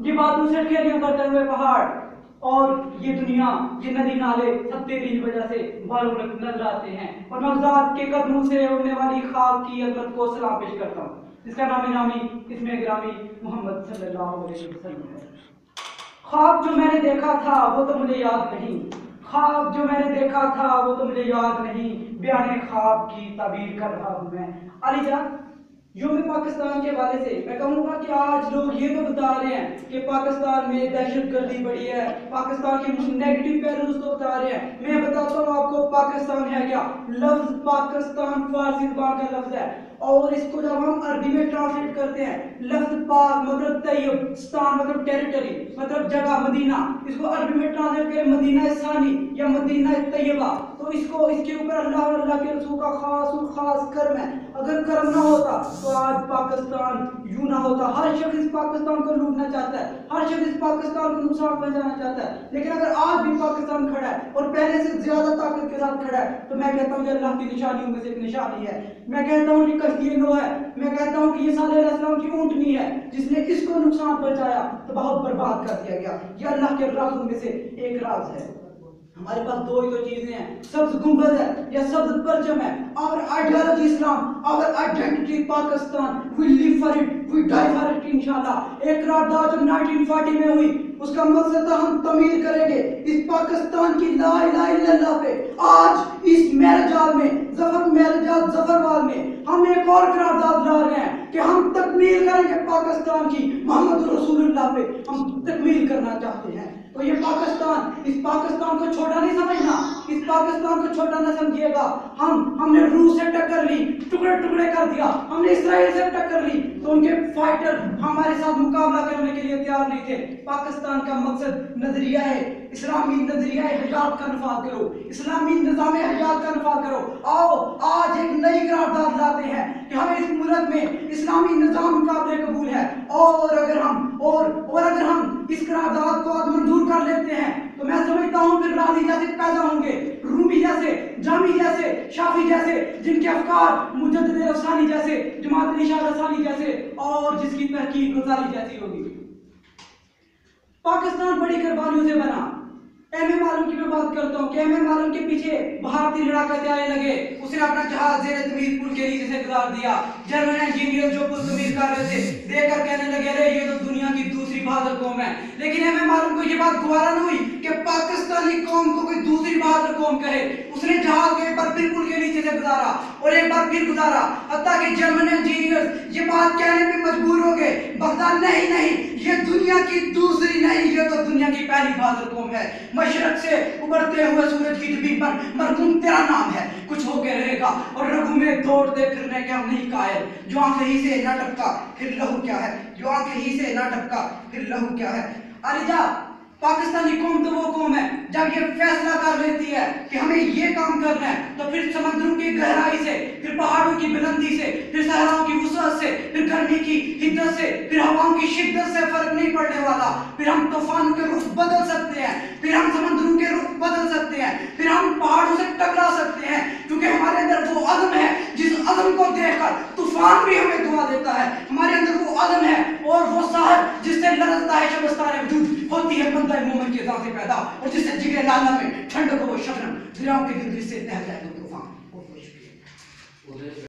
یہ باتوں سے پہاڑ اور یہ دنیا، یہ ندی نالے سب تیری وجہ سے باروں نظر آتے ہیں۔ اور میں ذات کے قدموں سے اڑنے والی خاک کی عظمت کو سلام پیش کرتا ہوں۔ جس کا نام نامی اس میں گرامی محمد صلی اللہ علیہ وسلم ہے۔ خواب جو میں نے دیکھا تھا وہ تو مجھے یاد نہیں۔ خواب جو میں نے دیکھا تھا وہ تو مجھے یاد نہیں۔ بیان خواب کی تعبیر کر رہا ہوں میں۔ علی جناب یوم پاکستان کے حوالے سے میں کہوں گا کہ آج لوگ یہ تو بتا رہے ہیں کہ پاکستان میں دہشت گردی بڑی ہے، پاکستان کے مجھے نیگٹیو پیروز تو بتا رہے ہیں۔ میں بتاتا ہوں آپ کو پاکستان ہے کیا؟ لفظ پاکستان فارسی زبان کا لفظ ہے۔ اور اس کو جب ہم عربی میں ٹرانسلیٹ کرتے ہیں، لفظ پاک مطلب طیب، ستان مطلب ٹیریٹری مطلب جگہ، مدینہ۔ اس کو عربی میں ٹرانسلیٹ کریں مدینہ ثانی یا مدینہ طیبہ۔ تو اس کو اس کے اوپر اللہ اور اللہ کے رسول کا خاص اور خاص کرم ہے۔ اگر کرم نہ ہوتا تو آج پاکستان یوں نہ ہوتا۔ ہر شخص اس پاکستان کو لوٹنا چاہتا ہے۔ ہر شخص اس پاکستان کو نقصان پہنچانا چاہتا ہے۔ لیکن اگر آج بھی پاکستان کھڑا ہے اور پہلے سے زیادہ طاقت کے ساتھ کھڑا ہے تو میں کہتا ہوں کہ اللہ کی نشانیوں میں سے ایک نشانی ہے۔ میں کہتا ہوں کہ کشتی نو ہے۔ میں کہتا ہوں کہ یہ صالح علیہ السلام کی اونٹنی ہے۔ جس نے اس کو نقصان پہنچایا تو بہت برباد کر دیا گیا۔ یہ اللہ کے رازوں میں سے ایک راز ہے۔ ہمارے پاس دو ہی تو چیزیں ہیں، سبز گنبد ہے یا سبز پرچم ہے۔ اور آئیڈیالوجی اسلام، اور identity Pakistan we live for it we die for it انشاءاللہ۔ ایک رات جو 1940 میں ہوئی، اس کا مقصد ہم تعمیر کریں گے اس پاکستان کی لا الہ الا اللہ پہ۔ آج اس میرجال میں زفر میرجال زفر وال میں، ہم ایک اور قرارداد لا رہے ہیں۔ کہ ہم تکمیل کریں گے پاکستان کی محمد رسول اللہ پہ، ہم تکمیل کرنا چاہتے ہیں۔ تو یہ پاکستان، اس پاکستان کو چھوٹا نہیں سمجھنا، اس پاکستان کو چھوٹا نہ سمجھے گا۔ ہم ہم نے روس سے ٹکر لی، ٹکڑے ٹکڑے کر دیا۔ ہم نے اسرائیل سے ٹکر لی۔ تو ان کے فائٹر ہمارے ساتھ مقابلہ کرنے کے لیے تیار نہیں تھے۔ پاکستان کا مقصد نظریہ ہے، اسلامی نظریہ حجاب کا نفاذ کرو۔ اسلامی نظام حجاب کا نفاذ کرو۔ آؤ، آج ایک نئی قرارداد لاتے ہیں کہ ہمیں اس صورت میں اسلامی نظام قابل قبول ہے۔ اور اگر ہم اور اور اگر ہم اس قرارداد کو آج منظور کر لیتے ہیں، تو میں سمجھتا ہوں پھر راضی جیسے پیدا ہوں گے، رومی جیسے، جامی جیسے، شافی جیسے، جن کے افکار مجدد افسانی جیسے، جماعت نشاد رسانی جیسے، اور جس کی تحقیق گزاری جیسی ہوگی۔ پاکستان بڑی قربانیوں سے بنا۔ ایم ایم آلوم کی میں بات کرتا ہوں کہ ایم ایم آلوم کے پیچھے بھارتی لڑاکت آنے لگے۔ اس نے اپنا جہاز زیر تمیر پل کے لیے سے گزار دیا۔ جرمن انجینئر جو پل تمیر کر رہے تھے دیکھ کر کہنے لگے رہے یہ تو دنیا کی دوسری بہادر قوم ہے۔ لیکن ایم ایم آلوم کو یہ بات گوارا نہ ہوئی کہ پاکستانی قوم کو کوئی دوسری بہادر قوم کہے۔ اس نے پھر پل کے نیچے سے گزارا اور ایک بار پھر گزارا۔ حتیٰ کہ جرمن انجینئرز یہ بات کہنے میں مجبور ہو گئے، بغداد نہیں نہیں، یہ دنیا کی دوسری نہیں، یہ تو دنیا کی پہلی فاضل قوم ہے۔ مشرق سے ابھرتے ہوئے سورج کی جبی پر مرغوم تیرا نام ہے۔ کچھ ہو کے رہے گا اور رگو میں دوڑتے پھرنے کے ہم نہیں قائل۔ جو آنکھ ہی سے نہ ٹپکا، پھر لہو کیا ہے؟ جو آنکھ ہی سے نہ ٹپکا، پھر لہو کیا ہے؟ علی پاکستانی قوم تو وہ قوم ہے، جب یہ فیصلہ کر لیتی ہے کہ ہمیں یہ کام کرنا ہے، تو پھر سمندروں کی گہرائی سے، پھر پہاڑوں کی بلندی سے، پھر صحراؤں کی وسعت سے، پھر گرمی کی حدت سے، پھر ہواؤں کی شدت سے فرق نہیں پڑنے والا۔ پھر ہم طوفانوں کے رخ بدل سکتے ہیں، پھر ہم سمندروں کے رخ بدل سکتے ہیں، پھر ہم پہاڑوں سے ٹکرا سکتے ہیں۔ کیونکہ ہمارے اندر وہ عزم ہے، جس مومن کی ذات پیدا اور جس سے جگر لانا میں ٹھنڈ کو وہ شبنم دریاؤں کے دل سے نہ جائے گا طوفان۔ وہ خوش بھی